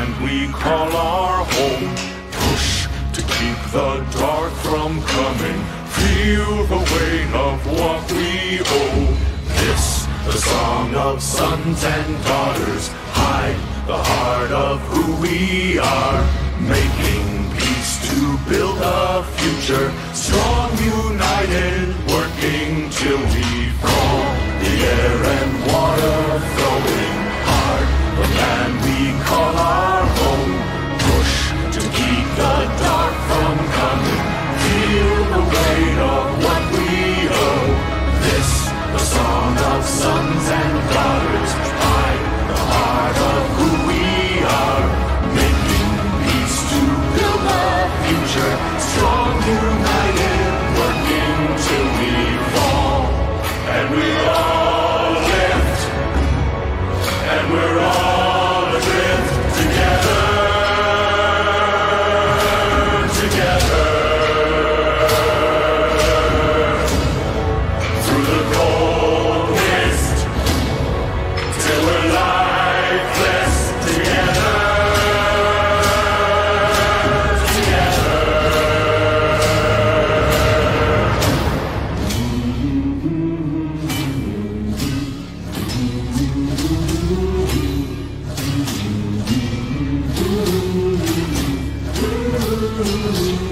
land we call our home. Push to keep the dark from coming. Feel the weight of what we owe. This, the song of sons and daughters, hide the heart of who we are. Making peace to build a future, strong, united, working till we fall. Hum.